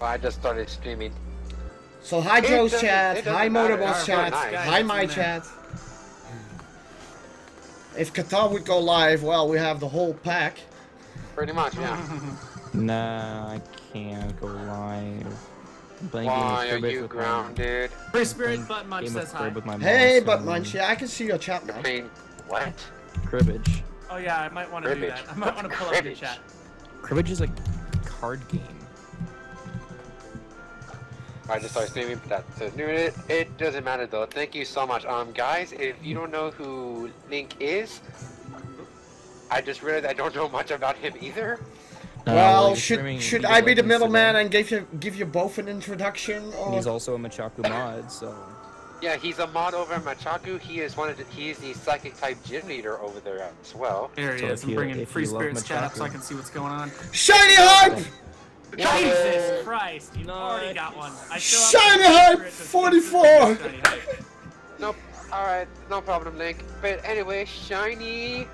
I just started streaming. So hi Joe's chat, it doesn't hi matter. Motabor's chat, nice. hi my it's chat. If Qatar would go live, well, we have the whole pack. Pretty much, yeah. Nah, I can't go live. I'm playing Why Game are of Cribbit you with my- grounded? Free Spirit Butt Munch Game says hi. With my mom, Hey, so- but Munch, yeah, I can see your chat now. Playing what? Cribbage. Oh yeah, I might want to do that. I might want to pull up your Cribbage. chat. Cribbage is a card game. I just started streaming, but that's it. It, it doesn't matter though. Thank you so much. Um, guys, if you don't know who Link is, I just realized I don't know much about him either. Uh, well, you're should should I be the middleman and give you give you both an introduction? Or... he's also a Machaku mod, so Yeah, he's a mod over at Machaku. He is one of the, he's the psychic type gym leader over there as well. There he So is. I'm you- bringing Free Spirit's chat up so I can see what's going on. Shiny hype! Jesus Christ! You've already got one. I still have Shiny hype, wait for it to- 44. Nope. Alright, no problem, Link. But anyway, Shiny.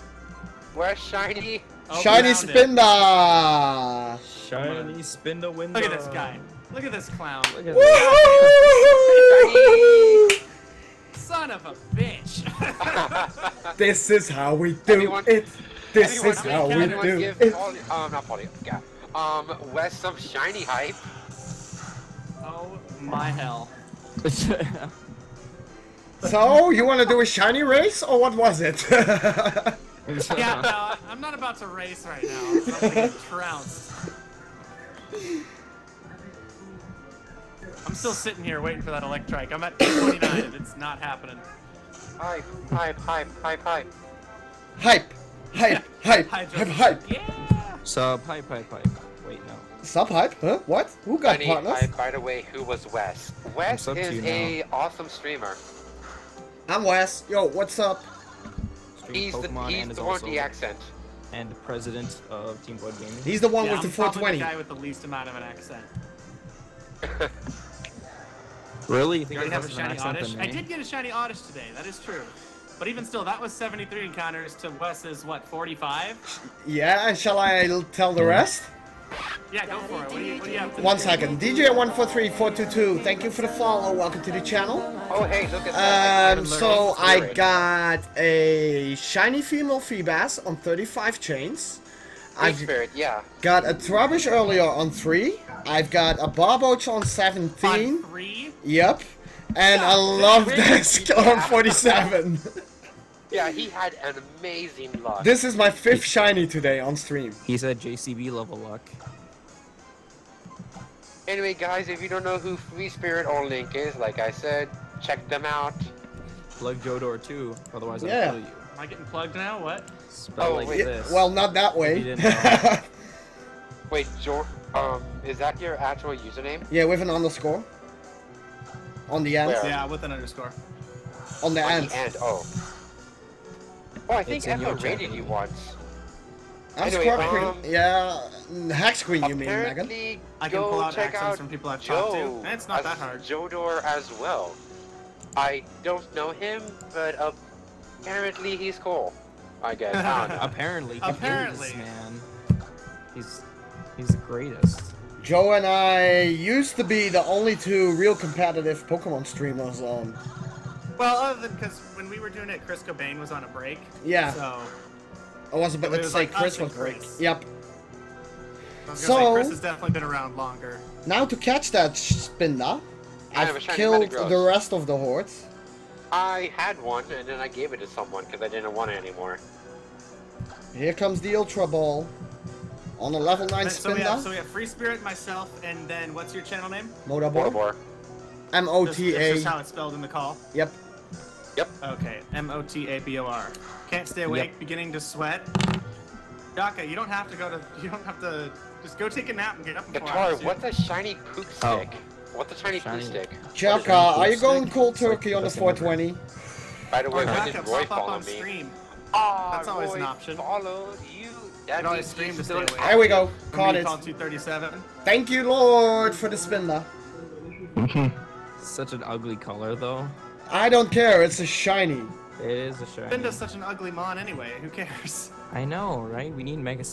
Where's Shiny? Oh, Shiny found. Spinda! shiny spin the window. Look at this guy. Look at this clown. Look at Woo! Son of a bitch. This is how we do Anyone- it. This anyone, is how we do give it. Polly, um, not Polly, yeah. Um, Wes some Shiny hype. oh my hell. So, you want to do a shiny race, or what was it? Yeah, no, I'm not about to race right now. I'm gonna get trounced. I'm still sitting here waiting for that electrike. I'm at 29 and it's not happening. Hype, hype, hype, hype, hype. hype, hype, hype, Hi, hype, Joseph. hype. Yeah. so pipe, pipe, pipe. Wait, no. Hype? Huh? What? Who got Shiny partners? hype, by the way, who was Wes? Wes is you a awesome streamer. I'm Wes. Yo, what's up? Stream He's the Pokemon he's and is the one with the accent. and the president of Team Blood Gaming. He's the one yeah, with I'm the 420. the guy with the least amount of an accent. Really? You You think already have a shiny oddish? I did get a shiny oddish today. That is true. But even still, that was 73 encounters to Wes's what 45? Yeah, shall I tell the rest? Yeah, go for it. What do you, what do you have to One second. DJ143422, thank you for the follow. Welcome to the channel. Oh hey, look at that. Um, so I got a shiny female Feebas on 35 chains. I've I've spirit, yeah. got a Trubbish earlier on 3. I've got a Barboach on 17. On three? Yep. And I love this on 47. Yeah, he had an amazing luck. this is my fifth shiny today on stream. He said JCB level luck. Anyway, guys, if you don't know who Free Spirit or Link is, like I said, check them out. Plug Joedor too, otherwise Yeah. I'll kill you. Am I getting plugged now? What? Spell Oh, like wait. This. well, not that way. You didn't know. Wait, Jor- um, is that your actual username? yeah, with an underscore. On the end. Where? Yeah, with an underscore. On the On end. the end, oh. Oh, I think It's in your rated you it? once. I'm Anyway, Squad Queen. um, Yeah, Hack Screen, you mean, Megan? I can pull out check accents out from people I've talked to. Joe And it's not that hard. Joedor as well. I don't know him, but apparently he's cool. I guess. I don't know. Apparently, he Apparently. is, man. He's he's the greatest. Joe and I used to be the only two real competitive Pokemon streamers on. Well, other than because when we were doing it, Chris Cobain was on a break. Yeah, So I was about it to was say like Chris was great. Chris. Yep. I So- say, Chris has definitely been around longer. Now to catch that Spinda, I have I've killed the rest of the hordes. I had one, and then I gave it to someone because I didn't want it anymore. Here comes the Ultra Ball. On a level 9 And so we have so we have Free Spirit, myself, and then what's your channel name? Motabor. Mortibor. Just, just M-O-T-A. how it's spelled in the call. Yep. Okay, M O T A B O R. Can't stay awake, Yep. beginning to sweat. Daka, you don't have to go to. You don't have to. Just go take a nap and get up in four Guitar, hours. dude. what's a shiny poop Oh. stick? What's a shiny, Shiny. poop stick? Chaka, Shiny are you going Stick? cold It's like turkey on the best thing ever. 420? By the way, Or when Daka, did Roy pop up follow on me? stream. Oh, That's always an option. Followed you. That can always stream to stay awake. There we go. For Caught me, it. 237. Thank you, Lord, for the Spinda. Such an ugly color though. I don't care, it's a shiny. It is a shiny. Spinda's such an ugly mon anyway. Who cares? I know, right? We need Mega